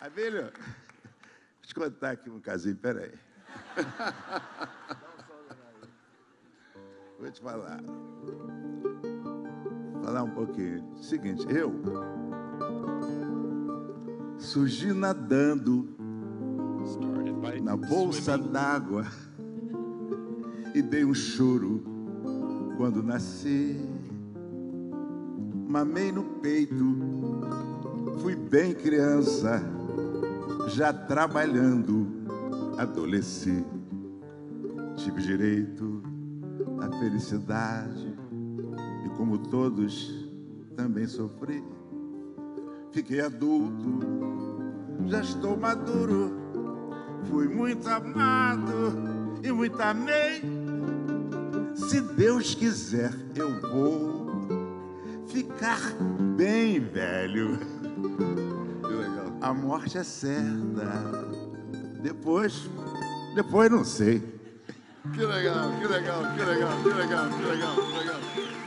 Abelho, vou te contar aqui um casinho, peraí. Vou te falar. Falar um pouquinho. Seguinte, eu surgi nadando na bolsa d'água e dei um choro quando nasci. Mamei no peito, fui bem criança, já trabalhando, adolesci. Tive direito à felicidade e, como todos, também sofri. Fiquei adulto, já estou maduro, fui muito amado e muito amei. Se Deus quiser, eu vou ficar bem velho. A morte é certa. Depois, depois não sei. Que legal, que legal, que legal, que legal, que legal, que legal.